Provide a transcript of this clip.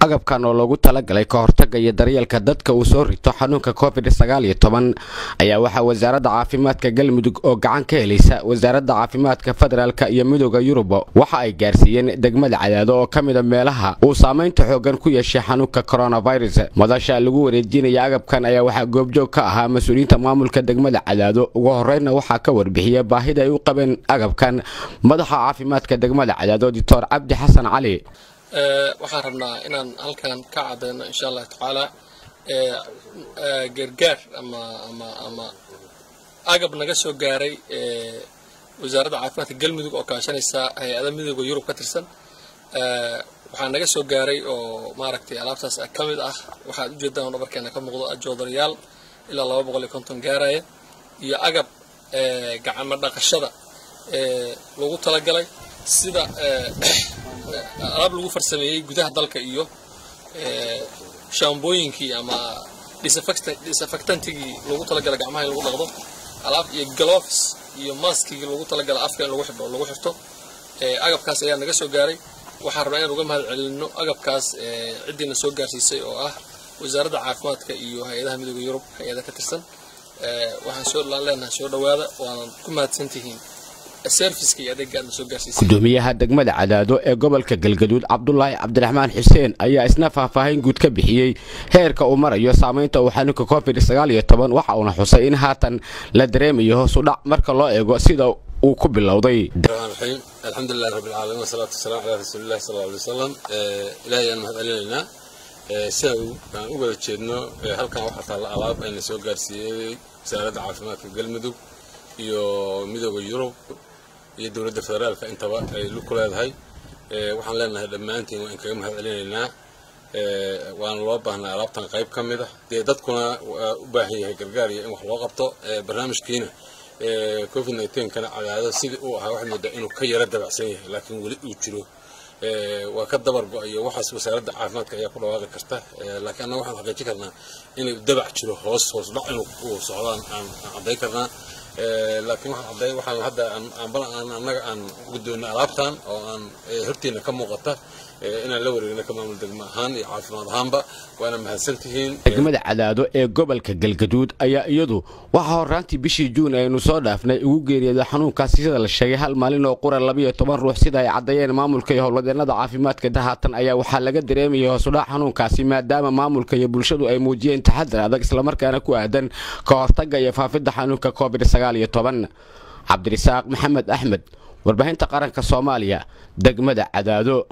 agabkan oo loogu talagalay ka hortaga iyo daryeelka dadka uu soo rito xanuunka covid ayaa waxaa wasaaradda caafimaadka galmudug oo gacan ka helaysa wasaaradda caafimaadka federaalk iyo midooda yurub waxa ay gaarsiiyeen degmada cadaado oo ka mida meelaha uu saamaynta xoogan ku yeeshay xanuunka coronavirus. Madasha lagu wareejinaya agabkan ayaa waxaa goobjoog ka ahaa mas'uuliyiinta maamulka degmada cadaado. Ugu horreynna waxaa ka warbixiya baahida ay u qabeen agabkan. Madaxa caafimaadka degmada cadaado doctor cabdi xasan cali waxaan rabnaa inaan halkan ka cadeyno insha allah tacaala gargaar ama ama ama agab naga soo gaaray wasaaradda caafimaadka galmudug oo kaashanaysa hay'ada midooda yurub ka tirsan. Waxaa naga soo gaaray oo maaragtay alaabtaas ka mid ah waxaad ujeedaan dhabarkeena ka muuqdo joodarayaal ilaa laba boqol iyo konton gaaraya iyo agab gacamo dhaqashada lagu talagalay sida alaab lagu farsameeyey gudaha dalka iyo shaambooyinkii ama disinfectantigii lagu talagalay gacmaha in lagu dhaqdo alaab iyo gloves iyo maskigii lagu talagalay afka in lagu xidho lagu xirto agabkaas ayaa naga soo gaaray. Waxaan rabnaa inaan uga mahad celinno agabkaas ciddiina soo gaarsiisay oo ah wasaaradda caafimaadka iyo hay'adaha midooda yurub hay'ada ka tirsan. Waxaan soo leenahay soo dhowaada waanan ku mahadsantihiin gudoomiyaha degmada cadaado ee gobolka galgaduud cabdulaahi cabdiraxmaan xuseen ayaa isna faahfaahin guud ka bixiyey. Heerka uu marayo saamaynta uu xanuunka covid sagaal iyo toban waxa uuna xusay in haatan la dareemayo hoosu dhac marka loo eego sida uu ku bilowday. Alxamdulilahi rabbilcaalamiin wasalaatu wasalaam calaa rasuulillahi sal alay wasalam ilahay ayaan mahad celinaynaa sida aan u wada jeedno halkan waxaa taalla alaab ayna soo gaarsiiyey wasaaradda caafimaadka galmudug iyo midooda yurub iyo dowladda federaalka intaba ay ku leedahay. Waxaan leenahay dhammaantiin waa in kaga mahad celinaynaa waana loo baahnaa alaabtan qayb ka mid ah. Dee dadkuna waa u baahan yahay gargaar iyo in wax loo qabto. Barnaamijkiina covid kana cadaado sidii uu ahaa waxaad moodaa inuu ka yara dabacsan yahay laakiin weli uu jiro. Waa ka dabar go'ayo waxaas wasaaradda caafimaadka ayaa ku dhawaaqi karta. Laakiin annaga waxaan xaqiijin karnaa inay dabac jiro hoos hoos dhac inuu socdaan aan caddayn karnaa laakiin waxaan waxaan hadda aanbal aan annaga aan guddoonno alaabtan oo aan hortiina ka muuqata inaan la wareegno ka maamul degmo ahaan iyo caafimaad ahaanba waana mahadsantihiin degmada cadaado ee gobolka galgaduud ayaa iyadu waxaa horraantii bishii juun aynu soo dhaafnay ugu geeriyooday xanuunkaasi sida la sheegay. Hal maalin oo qura labiyo toban ruux sida ay caddeeyeen maamulka iyo howlwadeennada caafimaadka dahaatan ayaa waxaa laga dareemayay hoosudhac xanuunkaasi maadaama maamulka iyo bulshadu ay muujiyeen taxadar adag islamarkaana ku aadan ka hortagga iyo faafidda xanuunka covid sagaal iyo toban cabdirisaaq maxamed axmed warbaahinta qaranka soomaaliya degmada cadaado